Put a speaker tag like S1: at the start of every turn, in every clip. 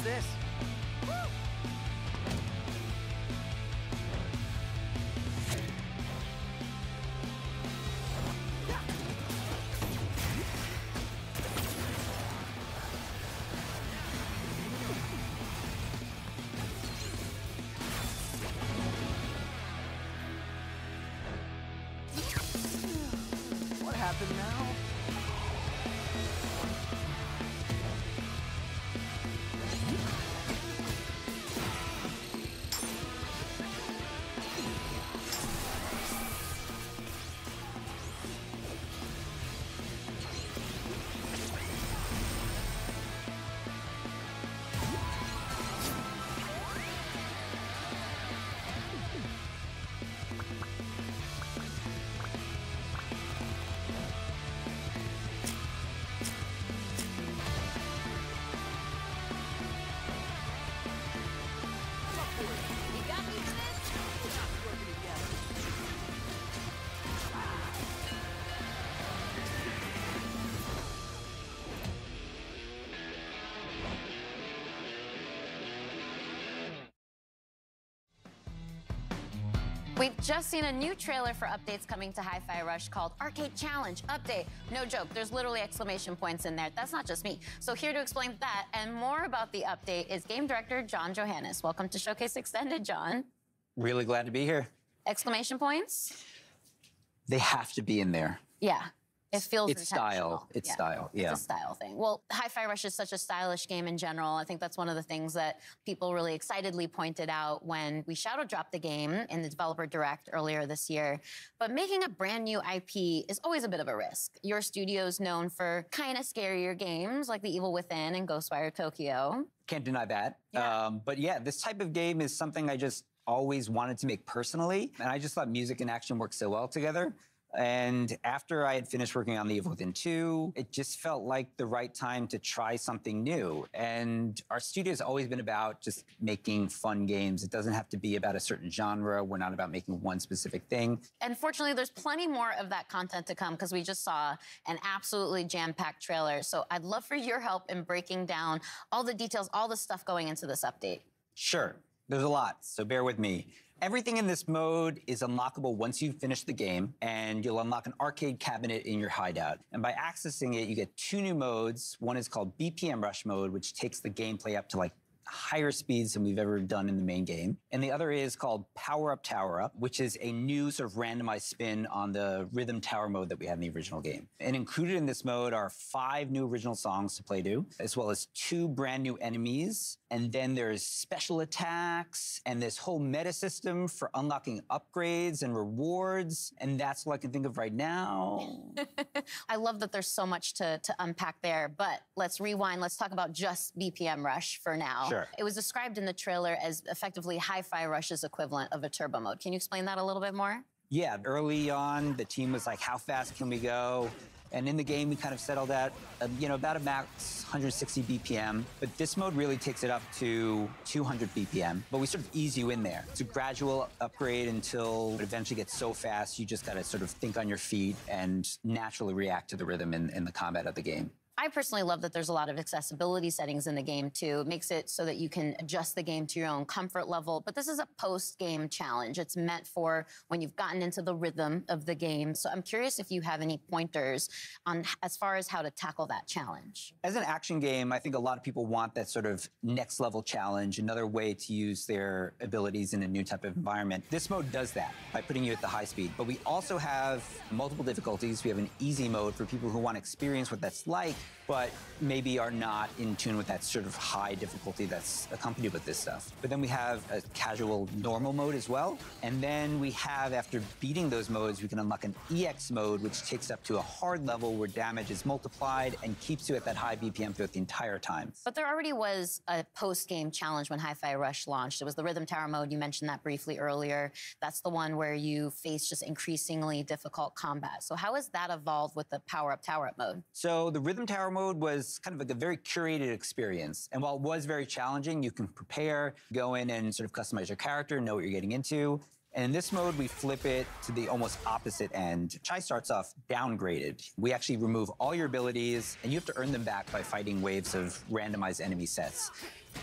S1: What's this? What happened now?
S2: We've just seen a new trailer for updates coming to Hi-Fi Rush called Arcade Challenge Update. No joke, there's literally exclamation points in there. That's not just me. So here to explain that and more about the update is game director John Johanas. Welcome to Showcase Extended, John.
S3: Really glad to be here.
S2: Exclamation points?
S3: They have to be in there.
S2: Yeah. It feels
S3: It's style. It's style, yeah.
S2: It's a style thing. Well, Hi-Fi Rush is such a stylish game in general. I think that's one of the things that people really excitedly pointed out when we shadow dropped the game in the developer direct earlier this year. But making a brand new IP is always a bit of a risk. Your studio's known for kind of scarier games like The Evil Within and Ghostwire Tokyo.
S3: Can't deny that.
S2: Yeah.
S3: Um, but yeah, this type of game is something I just always wanted to make personally. And I just thought music and action work so well together. And after I had finished working on The Evil Within 2, it just felt like the right time to try something new. And our studio has always been about just making fun games. It doesn't have to be about a certain genre. We're not about making one specific thing.
S2: And fortunately, there's plenty more of that content to come because we just saw an absolutely jam packed trailer. So I'd love for your help in breaking down all the details, all the stuff going into this update.
S3: Sure. There's a lot, so bear with me. Everything in this mode is unlockable once you've finished the game, and you'll unlock an arcade cabinet in your hideout. And by accessing it, you get two new modes. One is called BPM Rush mode, which takes the gameplay up to like higher speeds than we've ever done in the main game. And the other is called Power Up Tower Up, which is a new sort of randomized spin on the rhythm tower mode that we had in the original game. And included in this mode are five new original songs to play to, as well as two brand new enemies. And then there's special attacks and this whole meta system for unlocking upgrades and rewards. And that's all I can think of right now.
S2: I love that there's so much to, to unpack there, but let's rewind. Let's talk about just BPM Rush for now.
S3: Sure.
S2: It was described in the trailer as effectively Hi Fi Rush's equivalent of a turbo mode. Can you explain that a little bit more?
S3: Yeah, early on, the team was like, how fast can we go? And in the game, we kind of settled at, um, you know, about a max 160 BPM. But this mode really takes it up to 200 BPM. But we sort of ease you in there. It's a gradual upgrade until it eventually gets so fast, you just got to sort of think on your feet and naturally react to the rhythm in, in the combat of the game.
S2: I personally love that there's a lot of accessibility settings in the game too. It makes it so that you can adjust the game to your own comfort level. But this is a post-game challenge. It's meant for when you've gotten into the rhythm of the game. So I'm curious if you have any pointers on as far as how to tackle that challenge.
S3: As an action game, I think a lot of people want that sort of next level challenge, another way to use their abilities in a new type of environment. This mode does that by putting you at the high speed. But we also have multiple difficulties. We have an easy mode for people who want to experience what that's like, but maybe are not in tune with that sort of high difficulty that's accompanied with this stuff. But then we have a casual normal mode as well. And then we have, after beating those modes, we can unlock an EX mode, which takes up to a hard level where damage is multiplied and keeps you at that high BPM throughout the entire time.
S2: But there already was a post-game challenge when Hi-Fi Rush launched. It was the Rhythm Tower mode. You mentioned that briefly earlier. That's the one where you face just increasingly difficult combat. So how has that evolved with the Power Up Tower Up mode?
S3: So the Rhythm Tower mode was kind of like a very curated experience. And while it was very challenging, you can prepare, go in and sort of customize your character, know what you're getting into. And in this mode, we flip it to the almost opposite end. Chai starts off downgraded. We actually remove all your abilities, and you have to earn them back by fighting waves of randomized enemy sets.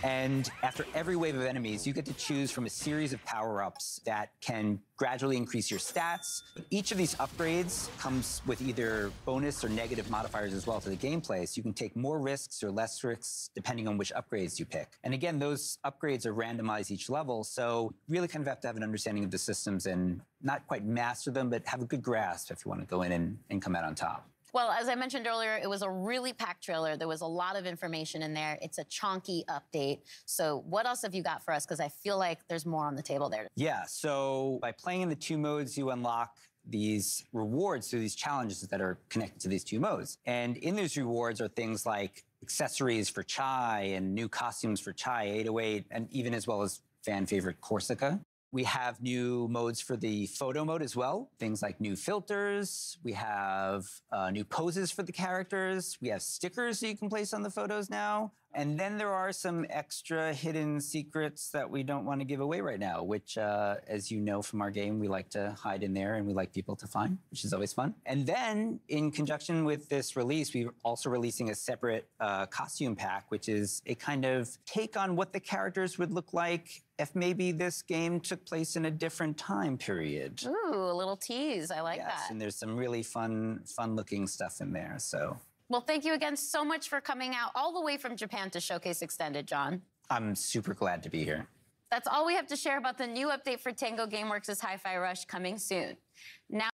S3: And after every wave of enemies, you get to choose from a series of power ups that can gradually increase your stats. Each of these upgrades comes with either bonus or negative modifiers as well to the gameplay. So you can take more risks or less risks depending on which upgrades you pick. And again, those upgrades are randomized each level. So really kind of have to have an understanding of the systems and not quite master them, but have a good grasp if you want to go in and, and come out on top.
S2: Well, as I mentioned earlier, it was a really packed trailer. There was a lot of information in there. It's a chonky update. So, what else have you got for us? Because I feel like there's more on the table there.
S3: Yeah, so by playing in the two modes, you unlock these rewards through these challenges that are connected to these two modes. And in those rewards are things like accessories for Chai and new costumes for Chai 808, and even as well as fan favorite Korsica. We have new modes for the photo mode as well. Things like new filters. We have uh, new poses for the characters. We have stickers that you can place on the photos now. And then there are some extra hidden secrets that we don't want to give away right now, which, uh, as you know from our game, we like to hide in there and we like people to find, which is always fun. And then, in conjunction with this release, we're also releasing a separate uh, costume pack, which is a kind of take on what the characters would look like if maybe this game took place in a different time period.
S2: Ooh, a little tease. I like
S3: yes,
S2: that.
S3: and there's some really fun, fun-looking stuff in there. So
S2: Well, thank you again so much for coming out all the way from Japan to Showcase Extended, John.
S3: I'm super glad to be here.
S2: That's all we have to share about the new update for Tango Gameworks' Hi Fi Rush coming soon. Now,